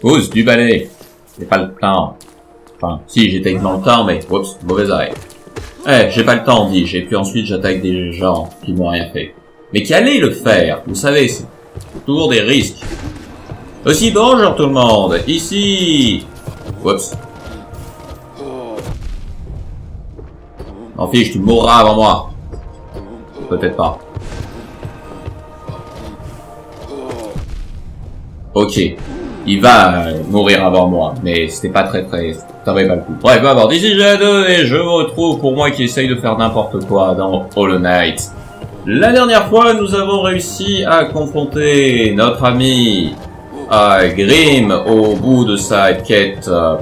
Pousse du balai. J'ai pas le temps. Enfin, si, j'ai techniquement le temps, mais, oups, mauvaise oreille. Eh, j'ai pas le temps, dit et puis ensuite j'attaque des gens qui m'ont rien fait. Mais qui allaient le faire, vous savez, c'est toujours des risques. Aussi, bonjour tout le monde, ici... Oups. En fiche, tu mourras avant moi. Peut-être pas. Ok. Il va mourir avant moi, mais c'était pas très très... Ça pas le coup. Bref, bon, d'ici j'ai deux et je me retrouve pour moi qui essaye de faire n'importe quoi dans Hollow Knight. La dernière fois, nous avons réussi à confronter notre ami euh, Grim au bout de sa quête euh,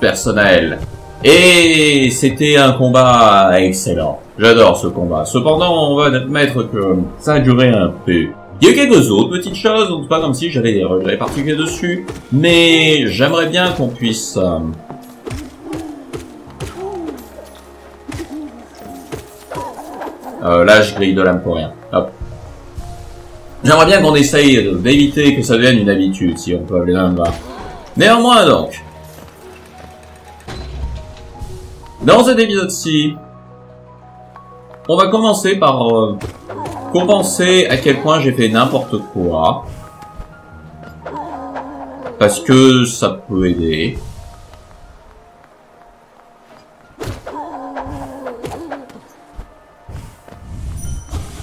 personnelle. Et c'était un combat excellent. J'adore ce combat. Cependant, on va admettre que ça a duré un peu. Il y a quelques autres petites choses, donc pas comme si j'avais des regrets particuliers dessus, mais j'aimerais bien qu'on puisse... Euh, euh, là, je grille de l'âme pour rien. J'aimerais bien qu'on essaye d'éviter que ça devienne une habitude, si on peut appeler ça Néanmoins, donc. Dans cet épisode-ci, on va commencer par... Euh, compenser à quel point j'ai fait n'importe quoi. Parce que ça peut aider.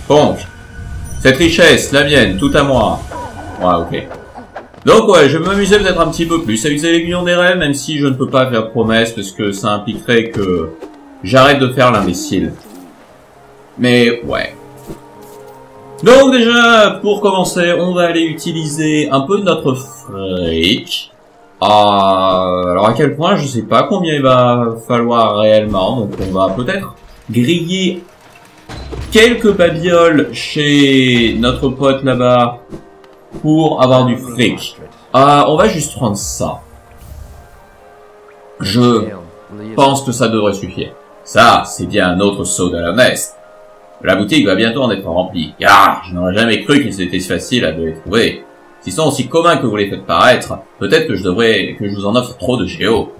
Donc, cette richesse, la mienne, tout à moi. Ouais, ok. Donc ouais, je vais m'amuser peut-être un petit peu plus avec les aiguillons des rêves, même si je ne peux pas faire promesse, parce que ça impliquerait que j'arrête de faire l'imbécile. Mais ouais. Donc déjà, pour commencer, on va aller utiliser un peu de notre fric. Ah, alors à quel point, je sais pas combien il va falloir réellement, donc on va peut-être griller quelques babioles chez notre pote là-bas pour avoir du fric. Ah, on va juste prendre ça. Je pense que ça devrait suffire. Ça, c'est bien un autre saut de la messe. La boutique va bientôt en être remplie. Ah, je n'aurais jamais cru qu'il était si facile à les trouver. S'ils sont aussi communs que vous les faites paraître, peut-être que je devrais, que je vous en offre trop de géo.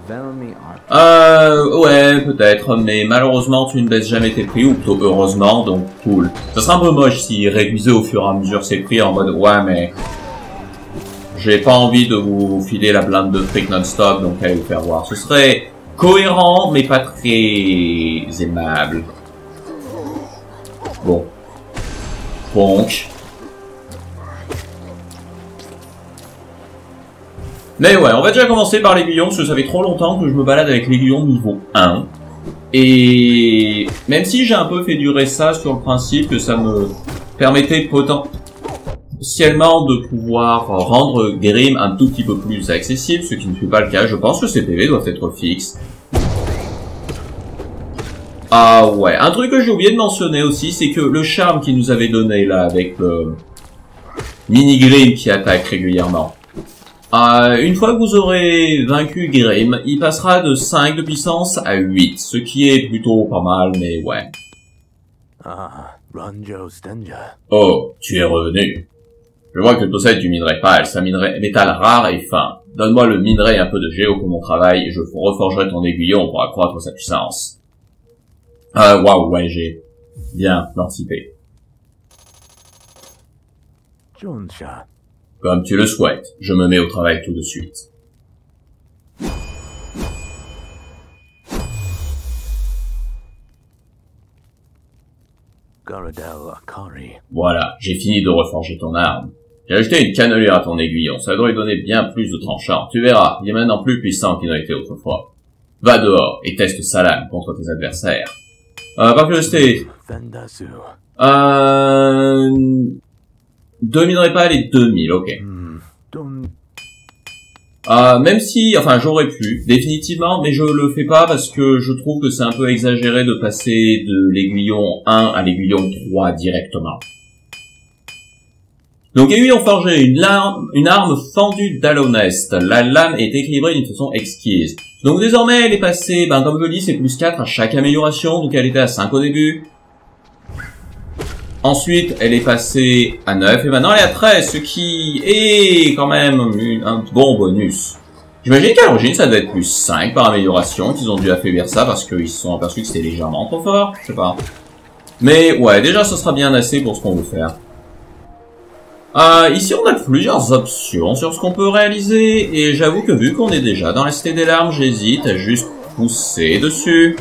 Euh, ouais, peut-être, mais malheureusement tu ne baisses jamais tes prix, ou plutôt heureusement, donc cool. Ça serait un peu moche s'ils réduisaient au fur et à mesure ses prix en mode, ouais, mais... J'ai pas envie de vous filer la blinde de fric non-stop, donc allez vous faire voir. Ce serait cohérent, mais pas très aimable. Donc. Mais ouais, on va déjà commencer par l'aiguillon, parce que ça fait trop longtemps que je me balade avec l'aiguillon niveau 1. Et même si j'ai un peu fait durer ça sur le principe que ça me permettait potentiellement de pouvoir rendre Grim un tout petit peu plus accessible, ce qui ne fait pas le cas, je pense que ces PV doivent être fixes. Ah ouais, un truc que j'ai oublié de mentionner aussi, c'est que le charme qu'il nous avait donné là avec le mini Grim qui attaque régulièrement. Euh, une fois que vous aurez vaincu Grim, il passera de 5 de puissance à 8, ce qui est plutôt pas mal, mais ouais. Ah, Oh, tu es revenu. Je vois que tu possèdes du minerai pâle, c'est un minerai métal rare et fin. Donne-moi le minerai un peu de géo pour mon travail, et je reforgerai ton aiguillon pour accroître sa puissance. Ah, waouh, ouais, j'ai bien anticipé. Comme tu le souhaites, je me mets au travail tout de suite. Voilà, j'ai fini de reforger ton arme. J'ai ajouté une cannelure à ton aiguillon, ça doit lui donner bien plus de tranchant. Tu verras, il est maintenant plus puissant qu'il n'a été autrefois. Va dehors et teste sa lame contre tes adversaires. Euh, par curiosité. Euh... 2000 pas les 2000, ok. Euh, même si, enfin j'aurais pu, définitivement, mais je le fais pas parce que je trouve que c'est un peu exagéré de passer de l'aiguillon 1 à l'aiguillon 3 directement. Donc aiguillon forgé, une, lame, une arme fendue d'Alonest. La lame est équilibrée d'une façon exquise. Donc désormais, elle est passée, ben, comme je le dis, c'est plus 4 à chaque amélioration, donc elle était à 5 au début. Ensuite, elle est passée à 9 et maintenant elle est à 13, ce qui est quand même un bon bonus. J'imagine qu'à l'origine ça devait être plus 5 par amélioration, qu'ils ont dû affaiblir ça parce qu'ils se sont aperçus que c'était légèrement trop fort, je sais pas. Mais ouais, déjà ça sera bien assez pour ce qu'on veut faire. Euh, ici on a plusieurs options sur ce qu'on peut réaliser, et j'avoue que vu qu'on est déjà dans la cité des larmes, j'hésite à juste pousser dessus.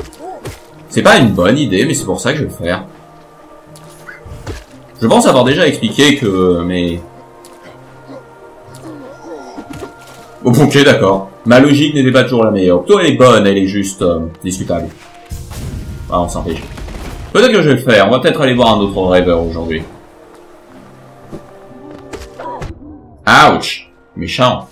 C'est pas une bonne idée, mais c'est pour ça que je vais le faire. Je pense avoir déjà expliqué que... mais... Ok, d'accord. Ma logique n'était pas toujours la meilleure. Toi, elle est bonne, elle est juste euh, discutable. Ah, on s'en fiche. Peut-être que je vais le faire. On va peut-être aller voir un autre rêveur aujourd'hui. Ouch Méchant.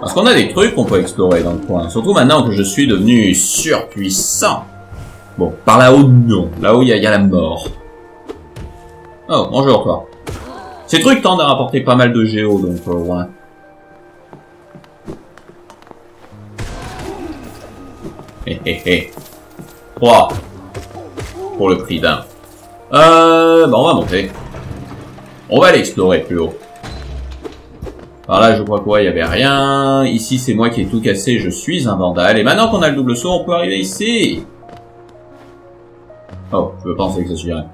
Parce qu'on a des trucs qu'on peut explorer dans le coin. Surtout maintenant que je suis devenu surpuissant. Bon, par là-haut, non. Là-haut, il y, a la mort. Oh, bonjour, toi. Ces trucs tendent à rapporter pas mal de géo, donc, euh. Hé hé hé. 3. Pour le prix d'un. Euh, bon, on va monter. On va aller explorer plus haut. Par là, je crois quoi, il y avait rien. Ici, c'est moi qui ai tout cassé, je suis un vandale. Et maintenant qu'on a le double saut, on peut arriver ici. Oh, je pensais que ça suffirait.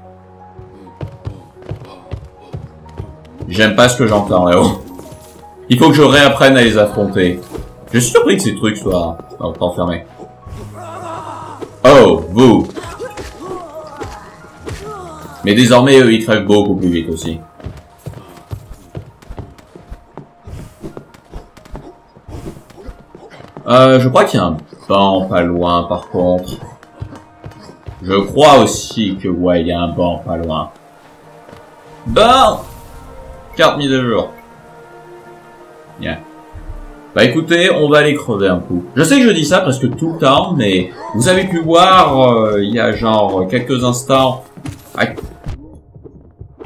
J'aime pas ce que j'entends là-haut. Il faut que je réapprenne à les affronter. Je suis surpris que ces trucs soient enfermés. Oh, vous Mais désormais, eux, ils crèvent beaucoup plus vite aussi. Euh, je crois qu'il y a un banc pas loin, par contre. Je crois aussi que, ouais, il y a un banc pas loin. Bon Carte mise à jour. Bien. Bah écoutez, on va aller crever un coup. Je sais que je dis ça presque tout le temps, mais vous avez pu voir, euh, il y a genre quelques instants, à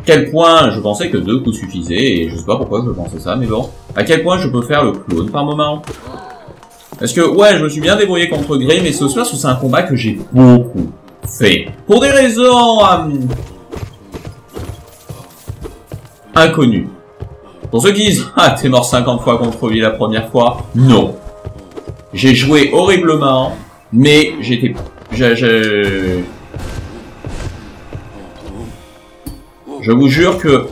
quel point je pensais que deux coups suffisaient, et je sais pas pourquoi je pensais ça, mais bon. À quel point je peux faire le clone par moment? Parce que, ouais, je me suis bien débrouillé contre Gray, mais ce soir, c'est un combat que j'ai beaucoup fait. Pour des raisons... Euh, inconnues. Pour ceux qui disent « Ah, t'es mort 50 fois contre lui la première fois », non. J'ai joué horriblement, mais j'étais... Je, je vous jure que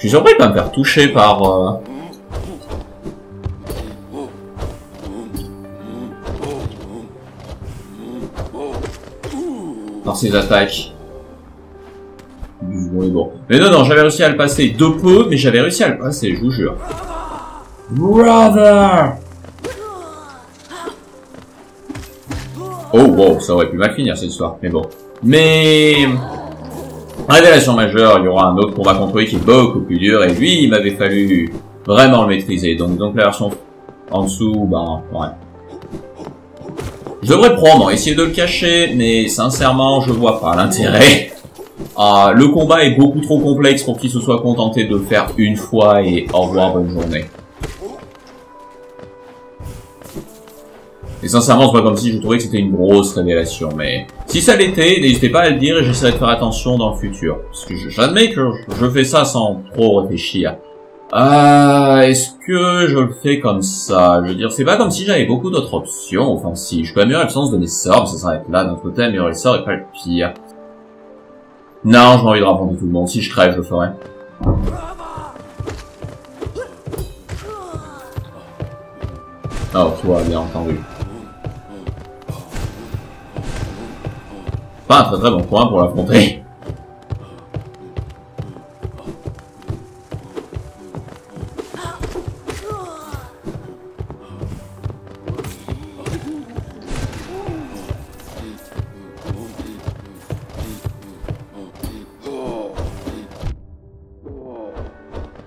Je suis surpris de pas me faire toucher par... Euh, par ses attaques. Mais non, non, j'avais réussi à le passer de peu, mais j'avais réussi à le passer, je vous jure. Brother Oh, wow, ça aurait pu mal finir cette histoire, mais bon. Mais... Révélation majeure, il y aura un autre combat contre lui qui est beaucoup plus dur, et lui, il m'avait fallu vraiment le maîtriser. Donc, donc la version en dessous, ben, ouais. Je devrais prendre, essayer de le cacher, mais sincèrement, je vois pas l'intérêt. Ah, le combat est beaucoup trop complexe pour qu'il se soit contenté de le faire une fois et au revoir, bonne journée. Et sincèrement, c'est pas comme si je trouvais que c'était une grosse révélation, mais si ça l'était, n'hésitez pas à le dire et j'essaierai de faire attention dans le futur. Parce que j'admets que je fais ça sans trop réfléchir. Ah, est-ce que je le fais comme ça? Je veux dire, c'est pas comme si j'avais beaucoup d'autres options. Enfin, si, je peux améliorer la puissance de mes sorts, ça s'arrête là. D'un côté, améliorer les sorts est pas le pire. Non, j'ai envie de rapporter tout le monde. Si je crève, je le ferai. Oh, toi, bien entendu. Pas un très très bon point pour l'affronter.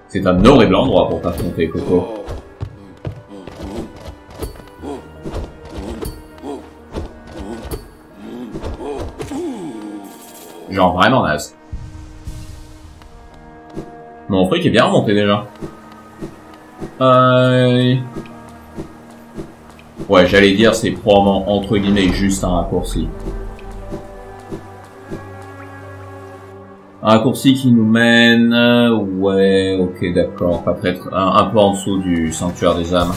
C'est un horrible endroit pour t'affronter, Coco. Genre vraiment naze. Mon fric est bien remonté déjà. Euh... Ouais, j'allais dire, c'est probablement, entre guillemets, juste un raccourci. Un raccourci qui nous mène... Ouais, ok, d'accord. Pas peut-être un, un peu en dessous du sanctuaire des âmes.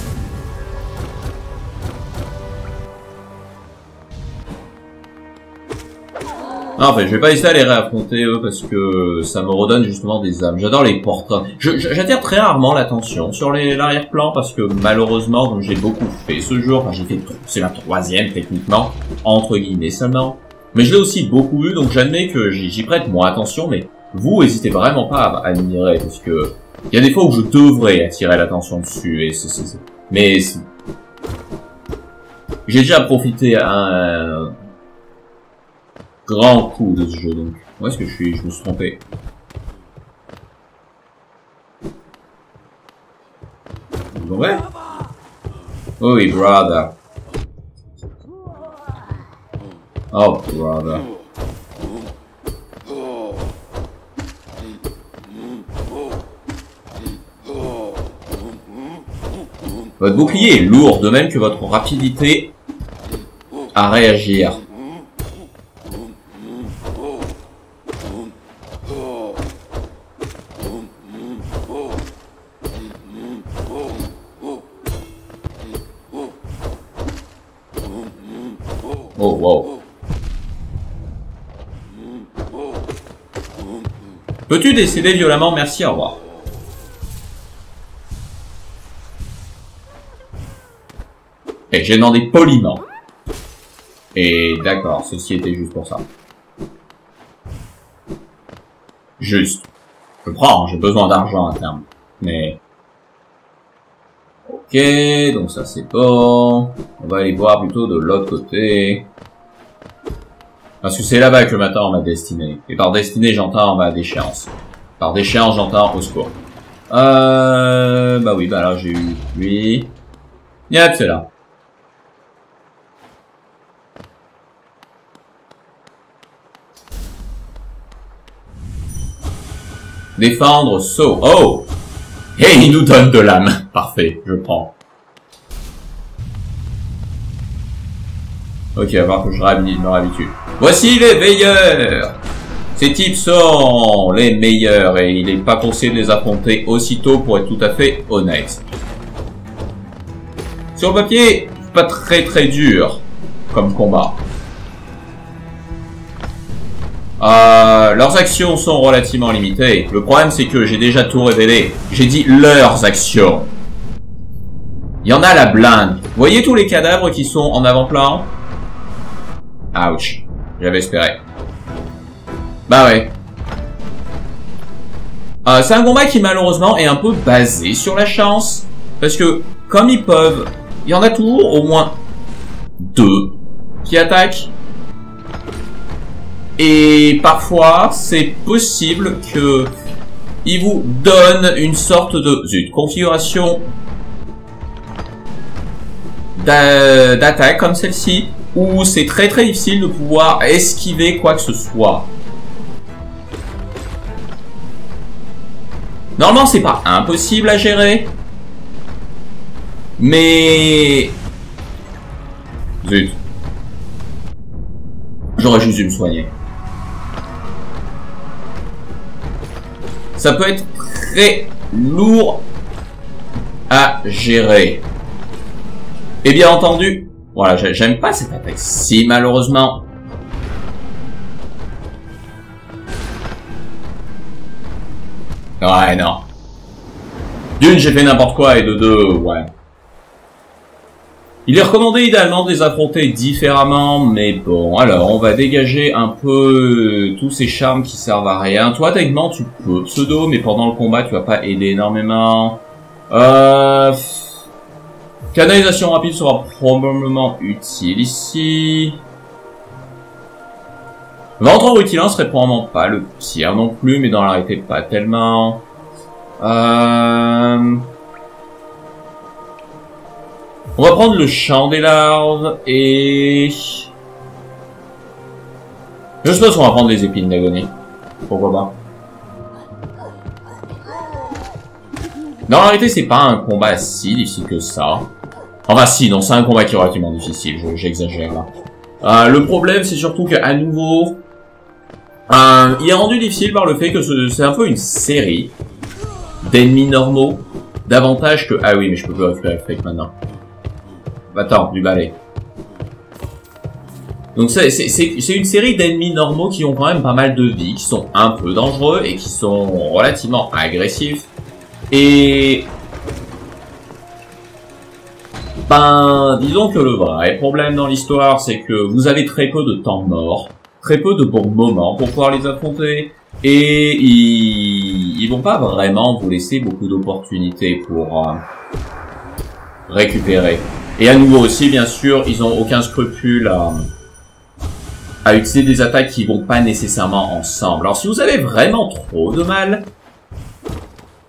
Non, en fait, je vais pas essayer à les réaffronter eux parce que ça me redonne justement des âmes. J'adore les portraits. J'attire très rarement l'attention sur l'arrière-plan parce que malheureusement, comme j'ai beaucoup fait ce jour, enfin j'ai fait, c'est la troisième techniquement, entre guillemets seulement. Mais je l'ai aussi beaucoup vu, donc j'admets que j'y prête moins attention, mais vous, n'hésitez vraiment pas à admirer parce que il y a des fois où je devrais attirer l'attention dessus et c'est, mais j'ai déjà profité un grand coup de ce jeu donc. Où est-ce que je suis Je me suis trompé. Vous ouais Oui, brother. Oh, brother. Votre bouclier est lourd, de même que votre rapidité à réagir. Peux-tu décider violemment? Merci, au revoir. Et j'ai demandé poliment. Et d'accord, ceci était juste pour ça. Juste. Je prends, j'ai besoin d'argent à terme. Mais... Ok, donc ça c'est bon. On va aller voir plutôt de l'autre côté. Parce que c'est là-bas que m'attend ma destinée. Et par destinée, j'entends ma déchéance. Par déchéance, j'entends au secours. Euh... Bah oui, bah là, j'ai eu lui. Yep, c'est là. Défendre, saut. Oh Et il nous donne de l'âme. Parfait, je prends. Ok, va voir que je me réhabitue. Voici les veilleurs Ces types sont les meilleurs et il n'est pas conseillé de les affronter aussitôt pour être tout à fait honnête. Sur le papier, pas très très dur comme combat. Euh, leurs actions sont relativement limitées. Le problème c'est que j'ai déjà tout révélé. J'ai dit leurs actions. Il y en a la blinde. Vous voyez tous les cadavres qui sont en avant-plan? Ouch. J'avais espéré. Bah ouais. Euh, c'est un combat qui malheureusement est un peu basé sur la chance. Parce que comme ils peuvent... Il y en a toujours au moins deux qui attaquent. Et parfois, c'est possible que il vous donne une sorte de configuration d'attaque comme celle-ci où c'est très très difficile de pouvoir esquiver quoi que ce soit. Normalement, c'est pas impossible à gérer. Mais... Zut. J'aurais juste dû me soigner. Ça peut être très lourd à gérer. Et bien entendu, voilà, j'aime pas cette attaque si malheureusement. Ouais, non. D'une, j'ai fait n'importe quoi, et de deux, ouais. Il est recommandé idéalement de les affronter différemment, mais bon, alors, on va dégager un peu tous ces charmes qui servent à rien. Toi, techniquement, tu peux pseudo, mais pendant le combat, tu vas pas aider énormément. Euh... Canalisation rapide sera probablement utile ici. Ventre rutilant serait probablement pas le pire non plus, mais dans la réalité pas tellement. Euh... On va prendre le champ des larves et... Je suppose qu'on va prendre les épines d'agonie. Pourquoi pas? Dans la réalité, c'est pas un combat si difficile que ça. Enfin si, non, c'est un combat qui est relativement difficile, j'exagère là. Euh, le problème, c'est surtout qu'à nouveau, euh, il est rendu difficile par le fait que c'est un peu une série d'ennemis normaux, davantage que... Ah oui, mais je peux plus le fake maintenant. Attends, du balai. Donc c'est une série d'ennemis normaux qui ont quand même pas mal de vie, qui sont un peu dangereux et qui sont relativement agressifs. Et... Ben, disons que le vrai problème dans l'histoire, c'est que vous avez très peu de temps mort, très peu de bons moments pour pouvoir les affronter, et ils, vont pas vraiment vous laisser beaucoup d'opportunités pour euh, récupérer. Et à nouveau aussi, bien sûr, ils ont aucun scrupule à à utiliser des attaques qui vont pas nécessairement ensemble. Alors si vous avez vraiment trop de mal,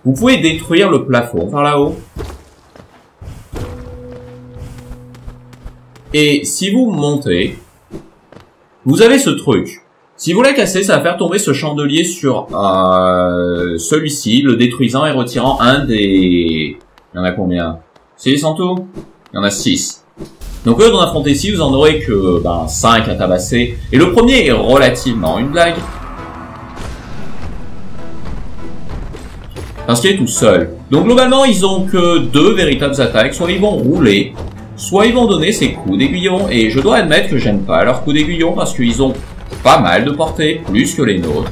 vous pouvez détruire le plafond par là-haut. Et si vous montez, vous avez ce truc. Si vous la cassez, ça va faire tomber ce chandelier sur euh, celui-ci, le détruisant et retirant un des... Il y en a combien? 6 en tout? Il y en a 6. Donc lieu d'en affronter 6, vous en aurez que ben, 5 à tabasser. Et le premier est relativement une blague. Parce qu'il est tout seul. Donc globalement, ils ont que deux véritables attaques. Soit ils vont rouler, soit ils vont donner ces coups d'aiguillon. Et je dois admettre que j'aime pas leurs coups d'aiguillon parce qu'ils ont pas mal de portée, plus que les nôtres.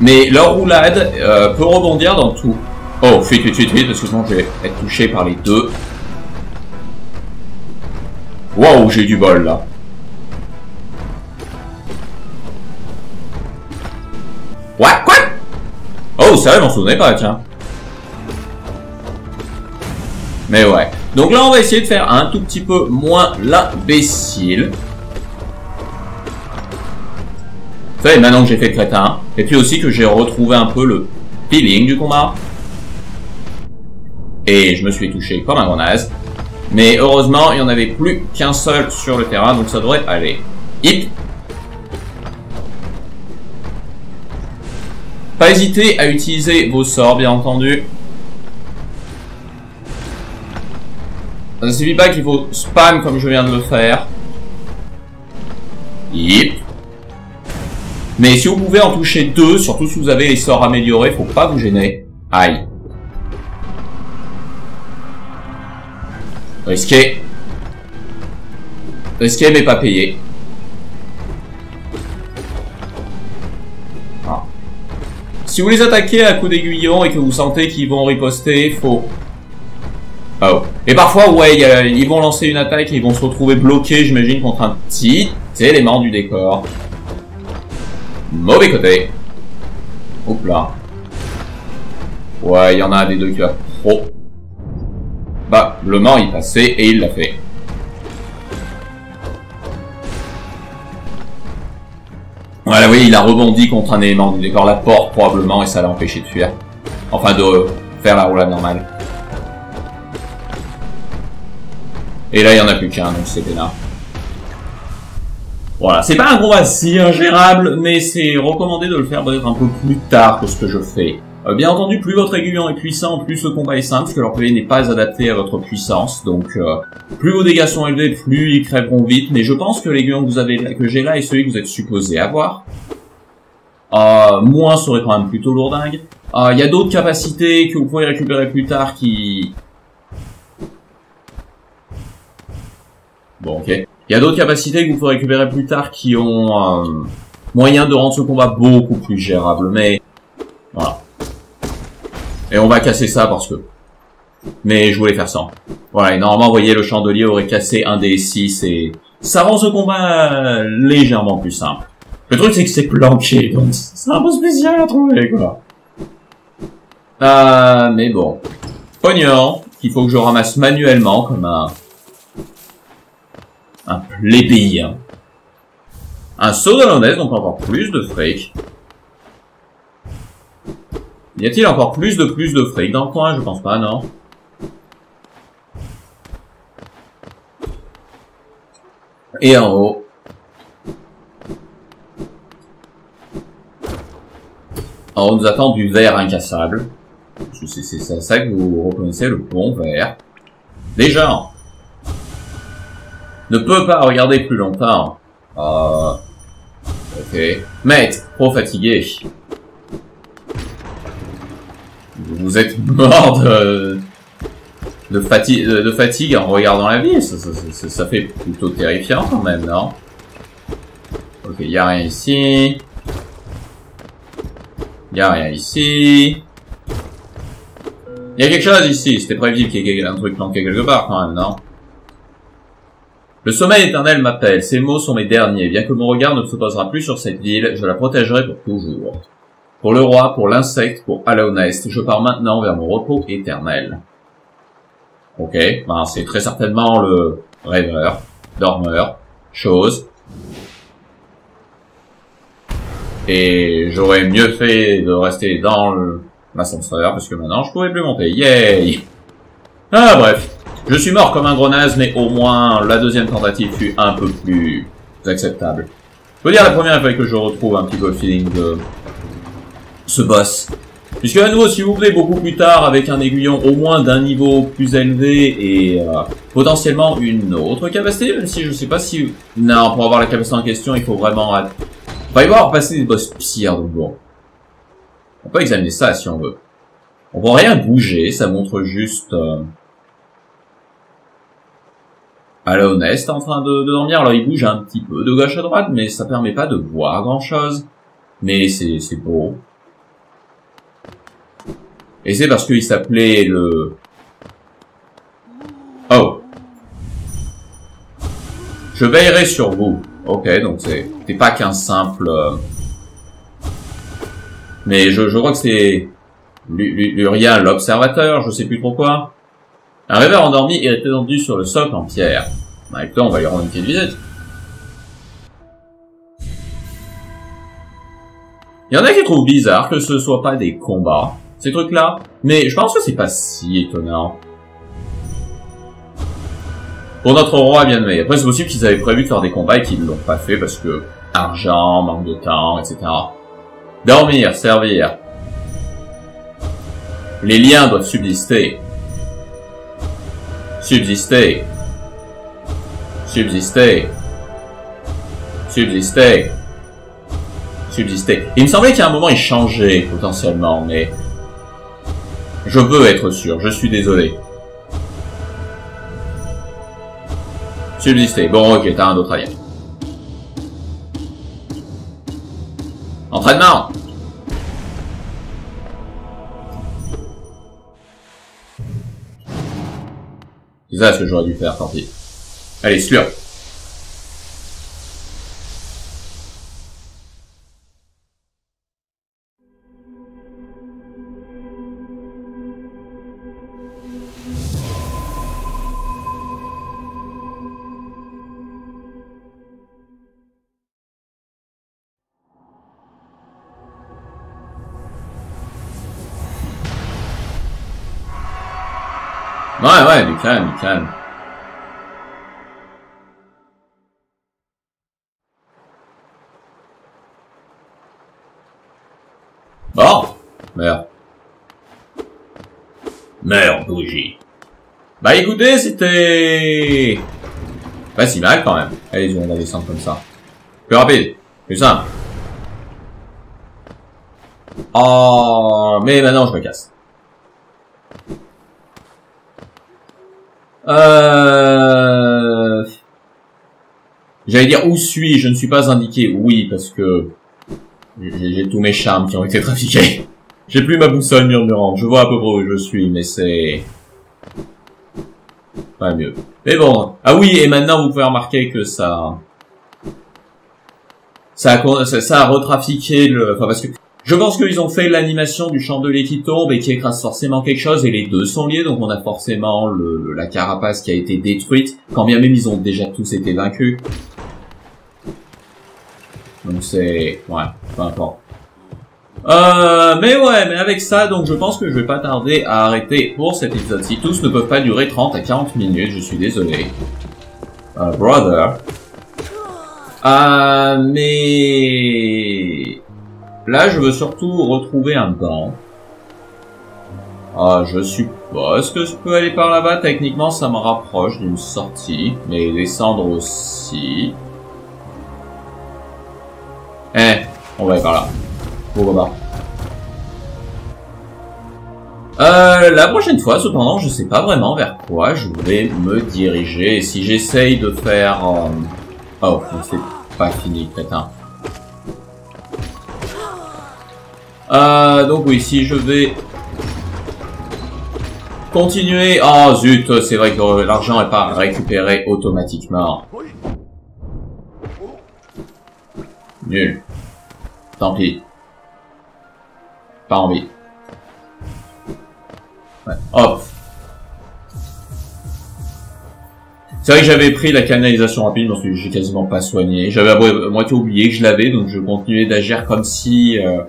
Mais leur roulade euh, peut rebondir dans tout. Oh, fuite, fuite, fuite, fuite, parce que sinon je vais être touché par les deux. Waouh, j'ai du bol là. Quoi? Oh, ça, j'en souvenais pas, tiens. Mais ouais. Donc là, on va essayer de faire un tout petit peu moins l'imbécile. savez, maintenant que j'ai fait le crétin, et puis aussi que j'ai retrouvé un peu le feeling du combat. Et je me suis touché comme un grand. Mais heureusement, il n'y en avait plus qu'un seul sur le terrain, donc ça devrait aller. Hip Pas hésiter à utiliser vos sorts, bien entendu. Ça ne suffit pas qu'il faut spam comme je viens de le faire. Yip. Mais si vous pouvez en toucher deux, surtout si vous avez les sorts améliorés, faut pas vous gêner. Aïe. Risqué. Risqué mais pas payé. Si vous les attaquez à coup d'aiguillon et que vous sentez qu'ils vont riposter, faut... Oh. Et parfois, ouais, ils vont lancer une attaque et ils vont se retrouver bloqués, j'imagine, contre un petit élément du décor. Mauvais côté. Oups là. Ouais, il y en a des deux qui va trop. Bah, le mort il passait et il l'a fait. Voilà, oui, il a rebondi contre un élément du décor, la porte probablement, et ça l'a empêché de fuir. Enfin, de faire la roulade normale. Et là, il n'y en a plus qu'un, donc c'est là. Voilà, c'est pas un combat si ingérable, mais c'est recommandé de le faire peut-être un peu plus tard que ce que je fais. Euh, bien entendu, plus votre aiguillon est puissant, plus le combat est simple, parce que leur PV n'est pas adapté à votre puissance, donc euh, plus vos dégâts sont élevés, plus ils crèveront vite, mais je pense que l'aiguillon que j'ai là est celui que vous êtes supposé avoir. Euh, moins serait quand même plutôt lourdingue. Euh, il y a d'autres capacités que vous pourrez récupérer plus tard qui... Bon, ok. Il y a d'autres capacités que vous pourrez récupérer plus tard qui ont euh, moyen de rendre ce combat beaucoup plus gérable, mais. Et on va casser ça parce que... Mais je voulais faire ça. Voilà, et normalement, vous voyez, le chandelier aurait cassé un des 6 et ça rend ce combat légèrement plus simple. Le truc, c'est que c'est planqué, donc c'est un peu spécial à trouver, quoi. Euh, mais bon. Pognon, qu'il faut que je ramasse manuellement comme un un plébéien. Un saut d'hollandaise, donc encore plus de fric. Y a-t-il encore plus de plus de fric dans le coin? Je pense pas, non. Et en haut. on nous attend du verre incassable. C'est ça que vous reconnaissez le bon verre. Déjà, ne peut pas regarder plus longtemps. Euh, ok. Maître, trop fatigué. Vous êtes mort de, de, fatigue, de fatigue en regardant la vie. Ça, ça, ça, ça fait plutôt terrifiant quand même, non? Ok, y a rien ici. Y a rien ici. Y a quelque chose ici. C'était prévisible qu'il y ait un truc planqué quelque part quand même, non? Le sommeil éternel m'appelle, ces mots sont mes derniers, bien que mon regard ne se posera plus sur cette ville, je la protégerai pour toujours. Pour le roi, pour l'insecte, pour Alaonest, je pars maintenant vers mon repos éternel. Ok, ben c'est très certainement le rêveur, dormeur, chose. Et j'aurais mieux fait de rester dans l'ascenseur, parce que maintenant je pourrais plus monter. Yay Ah bref. Je suis mort comme un gros naze, mais au moins la deuxième tentative fut un peu plus acceptable. Je veux dire la première fois que je retrouve un petit peu le feeling de ce boss. Puisque à nouveau, si vous voulez beaucoup plus tard avec un aiguillon au moins d'un niveau plus élevé et euh, potentiellement une autre capacité, même si je sais pas si... Non, pour avoir la capacité en question, il faut vraiment... Il va y avoir passer des boss pires, donc bon. On peut examiner ça si on veut. On voit rien bouger, ça montre juste... Euh, Alonest est en train de, dormir, alors il bouge un petit peu de gauche à droite, mais ça permet pas de voir grand chose. Mais c'est beau. Et c'est parce qu'il s'appelait le... Oh. Je veillerai sur vous. Ok, donc c'est pas qu'un simple... Euh, mais je, je crois que c'est... Lurien l'observateur, je sais plus trop quoi. Un rêveur endormi est étendu sur le socle en pierre. Avec toi, on va lui rendre une petite visite. Il y en a qui trouvent bizarre que ce soit pas des combats, ces trucs-là, mais je pense que c'est pas si étonnant. Pour notre roi bien aimé. Après, c'est possible qu'ils avaient prévu de faire des combats et qu'ils l'ont pas fait parce que argent, manque de temps, etc. Dormir, servir. Les liens doivent subsister. Subsister. Subsister. Subsister. Subsister. Il me semblait qu'à un moment il potentiellement, mais... Je veux être sûr, je suis désolé. Subsister. Bon, ok, t'as un autre alien. Entraînement C'est ça ce que j'aurais dû faire, tant pis. Allez, slurp. Calme, calme. Bon. Merde. Merde, bougie. Bah écoutez, c'était... Pas si mal quand même. Allez-y, on va descendre comme ça. Plus rapide. Plus simple. Oh, mais maintenant je me casse. Euh... J'allais dire où suis-je, je ne suis pas indiqué. Oui, parce que j'ai tous mes charmes qui ont été trafiqués. J'ai plus ma boussole murmurante. Je vois à peu près où je suis, mais c'est... Pas mieux. Mais bon. Ah oui, et maintenant vous pouvez remarquer que ça... Ça a, ça a retrafiqué le... Enfin, parce que... Je pense qu'ils ont fait l'animation du chandelier qui tombe et qui écrase forcément quelque chose, et les deux sont liés, donc on a forcément le, la carapace qui a été détruite, quand bien même ils ont déjà tous été vaincus. Donc c'est... Ouais, peu importe. Euh, mais ouais, mais avec ça, donc je pense que je vais pas tarder à arrêter pour cet épisode-ci. Tous ne peuvent pas durer 30 à 40 minutes, je suis désolé. Euh, brother. Euh, mais... là, je veux surtout retrouver un banc. Ah, je suppose que je peux aller par là-bas. Techniquement, ça me rapproche d'une sortie. Mais descendre aussi. Eh, on va aller par là. Pourquoi pas. Euh, la prochaine fois, cependant, je sais pas vraiment vers quoi je vais me diriger. Si j'essaye de faire... Euh... Oh, c'est pas fini, crétin. Euh, donc oui, si je vais continuer... Oh zut, c'est vrai que l'argent n'est pas récupéré automatiquement. Nul. Tant pis. Pas envie. Ouais. Hop. C'est vrai que j'avais pris la canalisation rapide, parce que j'ai quasiment pas soigné. J'avais à moitié oublié que je l'avais, donc je continuais d'agir comme si euh,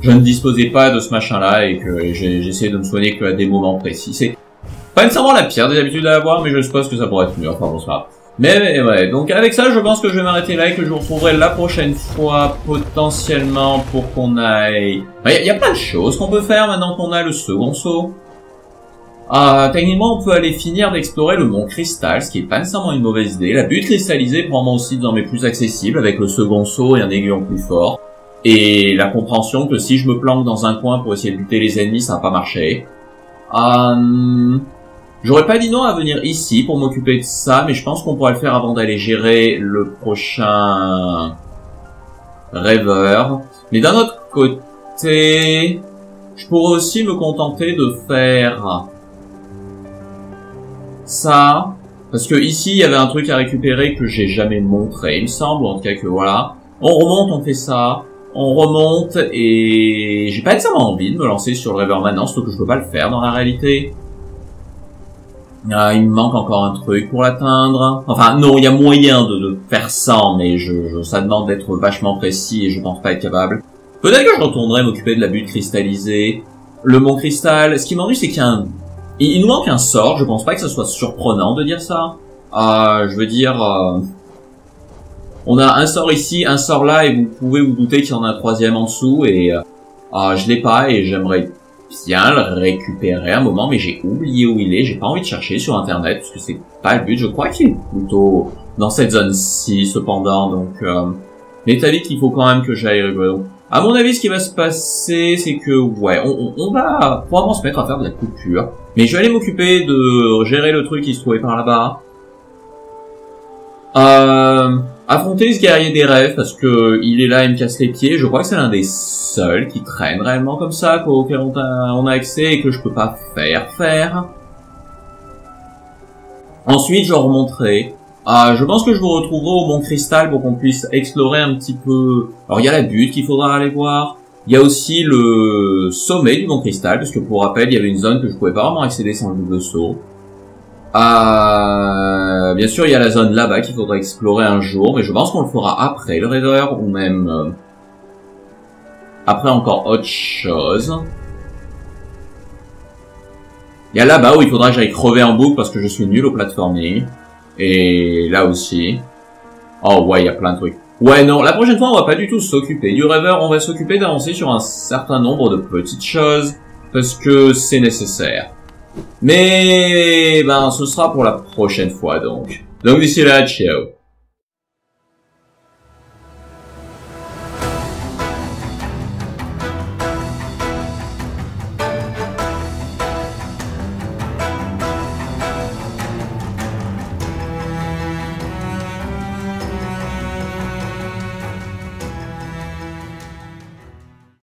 je ne disposais pas de ce machin-là et que j'essayais de me soigner que à des moments précis. C'est pas nécessairement la pire des habitudes à avoir, mais je suppose que ça pourrait être mieux. Enfin bon, mais, ouais, donc avec ça, je pense que je vais m'arrêter là et que je vous retrouverai la prochaine fois, potentiellement, pour qu'on aille... Il y, a plein de choses qu'on peut faire maintenant qu'on a le second saut. Euh, techniquement, on peut aller finir d'explorer le mont Cristal, ce qui est pas nécessairement une mauvaise idée. La butte cristallisée probablement aussi mes plus accessible, avec le second saut et un aiguillon plus fort. Et la compréhension que si je me planque dans un coin pour essayer de buter les ennemis, ça va pas marcher. Euh... J'aurais pas dit non à venir ici pour m'occuper de ça, mais je pense qu'on pourrait le faire avant d'aller gérer le prochain rêveur. Mais d'un autre côté, je pourrais aussi me contenter de faire ça. Parce que ici, il y avait un truc à récupérer que j'ai jamais montré, il me semble, en tout cas que voilà. On remonte, on fait ça, on remonte, et j'ai pas nécessairement envie de me lancer sur le rêveur maintenant, surtout que je peux pas le faire dans la réalité. Ah, il me manque encore un truc pour l'atteindre. Enfin, non, il y a moyen de, faire ça, mais je, ça demande d'être vachement précis et je pense pas être capable. Peut-être que je retournerai m'occuper de la butte cristallisée. Le mont cristal, ce qui m'ennuie, c'est qu'il y a un... Il, nous manque un sort, je pense pas que ce soit surprenant de dire ça. Euh, je veux dire... Euh, on a un sort ici, un sort là, et vous pouvez vous douter qu'il y en a un troisième en dessous, et... Euh, je l'ai pas, et j'aimerais bien le récupérer un moment, mais j'ai oublié où il est. J'ai pas envie de chercher sur internet parce que c'est pas le but. Je crois qu'il est plutôt dans cette zone-ci, cependant. Donc, euh... mais t'as dit qu'il faut quand même que j'aille. À mon avis, ce qui va se passer, c'est que ouais, on, on, va probablement se mettre à faire de la coupure. Mais je vais aller m'occuper de gérer le truc qui se trouvait par là-bas. Euh, affronter ce guerrier des rêves parce que il est là, il me casse les pieds. Je crois que c'est l'un des seuls qui traîne réellement comme ça, auquel on a, accès et que je peux pas faire faire. Ensuite, je remonterai. Ah, je pense que je vous retrouverai au Mont Cristal pour qu'on puisse explorer un petit peu. Alors, il y a la butte qu'il faudra aller voir. Il y a aussi le sommet du Mont Cristal, parce que pour rappel, il y avait une zone que je pouvais pas vraiment accéder sans le double saut. Euh, bien sûr, il y a la zone là-bas qu'il faudra explorer un jour, mais je pense qu'on le fera après le raider, ou même euh, après encore autre chose. Il y a là-bas où il faudra que j'aille crever en boucle parce que je suis nul au platforming. Et là aussi. Oh ouais, il y a plein de trucs. Ouais, non, la prochaine fois, on va pas du tout s'occuper du rêveur, on va s'occuper d'avancer sur un certain nombre de petites choses, parce que c'est nécessaire. Mais ben ce sera pour la prochaine fois donc. Donc d'ici là, ciao